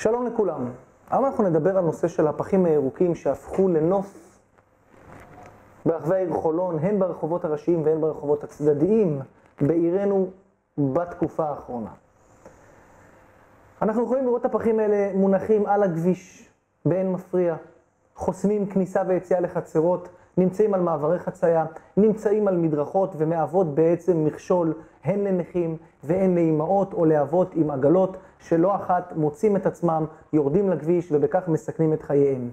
שלום לכולם. היום אנחנו נדבר על נושא של הפחים הירוקים שהפכו לנוף ברחבי העיר חולון, הן ברחובות הראשיים והן ברחובות הצדדיים בעירנו בתקופה האחרונה. אנחנו יכולים לראות את הפחים האלה מונחים על הכביש, באין מפריע, חוסמים כניסה ויציאה לחצרות, נמצאים על מעברי חצייה, נמצאים על מדרכות ומהוות בעצם מכשול הן לנכים והן לאימהות או לאבות עם עגלות שלא אחת מוצאים את עצמם, יורדים לכביש ובכך מסכנים את חייהם.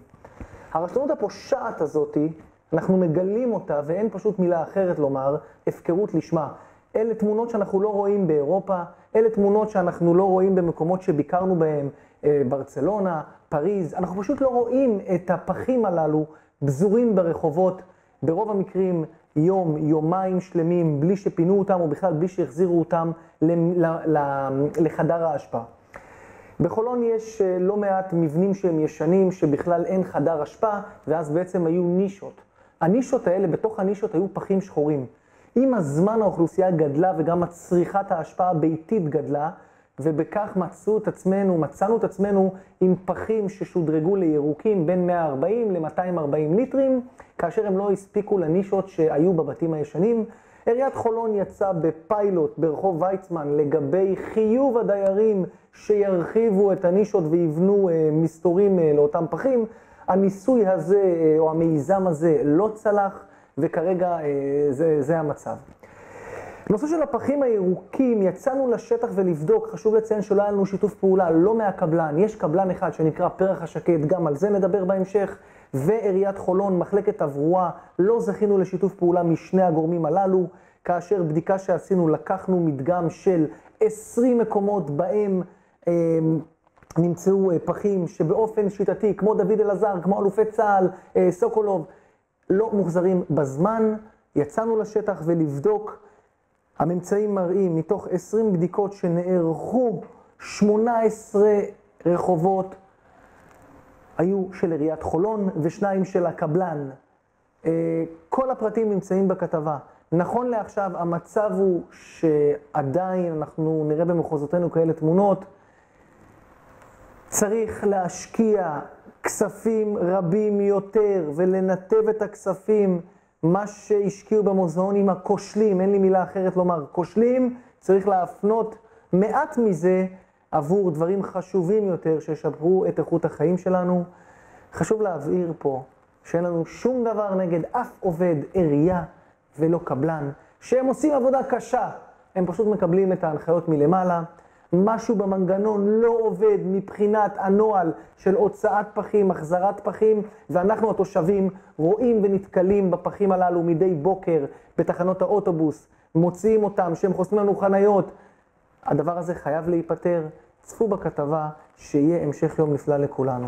הרשלנות הפושעת הזאתי, אנחנו מגלים אותה ואין פשוט מילה אחרת לומר, הפקרות לשמה. אלה תמונות שאנחנו לא רואים באירופה, אלה תמונות שאנחנו לא רואים במקומות שביקרנו בהם, אה, ברצלונה, פריז, אנחנו פשוט לא רואים את הפחים הללו פזורים ברחובות, ברוב המקרים יום, יומיים שלמים, בלי שפינו אותם, או בכלל בלי שהחזירו אותם לחדר האשפה. בחולון יש אה, לא מעט מבנים שהם ישנים, שבכלל אין חדר אשפה, ואז בעצם היו נישות. הנישות האלה, בתוך הנישות היו פחים שחורים. עם הזמן האוכלוסייה גדלה וגם צריכת האשפה הביתית גדלה, ובכך מצאו את עצמנו, מצאנו את עצמנו עם פחים ששודרגו לירוקים בין 140 ל-240 ליטרים, כאשר הם לא הספיקו לנישות שהיו בבתים הישנים. עיריית חולון יצאה בפיילוט ברחוב ויצמן לגבי חיוב הדיירים שירחיבו את הנישות ויבנו אה, מסתורים אה, לאותם פחים. הניסוי הזה, אה, או המיזם הזה, לא צלח, וכרגע אה, זה, זה המצב. בנושא של הפחים הירוקים, יצאנו לשטח ולבדוק, חשוב לציין שלא היה לנו שיתוף פעולה, לא מהקבלן, יש קבלן אחד שנקרא פרח השקט, גם על זה נדבר בהמשך, ועיריית חולון, מחלקת תברואה, לא זכינו לשיתוף פעולה משני הגורמים הללו, כאשר בדיקה שעשינו, לקחנו מדגם של 20 מקומות בהם אה, נמצאו אה, פחים שבאופן שיטתי, כמו דוד אלעזר, כמו אלופי צה"ל, אה, סוקולוב, לא מוחזרים בזמן, יצאנו לשטח ולבדוק הממצאים מראים מתוך 20 בדיקות שנערכו, 18 רחובות היו של עיריית חולון ושניים של הקבלן. אה, כל הפרטים נמצאים בכתבה. נכון לעכשיו המצב הוא שעדיין אנחנו נראה במחוזותינו כאלה תמונות. צריך להשקיע כספים רבים יותר ולנתב את הכספים מה שהשקיעו במוזיאונים הכושלים, אין לי מילה אחרת לומר, כושלים, צריך להפנות מעט מזה עבור דברים חשובים יותר שישפרו את איכות החיים שלנו. חשוב להבהיר פה שאין לנו שום דבר נגד אף עובד עירייה ולא קבלן, שהם עושים עבודה קשה, הם פשוט מקבלים את ההנחיות מלמעלה. משהו במנגנון לא עובד מבחינת הנוהל של הוצאת פחים, החזרת פחים, ואנחנו התושבים רואים ונתקלים בפחים הללו מדי בוקר בתחנות האוטובוס, מוציאים אותם, שהם חוסמים לנו חניות. הדבר הזה חייב להיפתר. צפו בכתבה, שיהיה המשך יום נפלא לכולנו.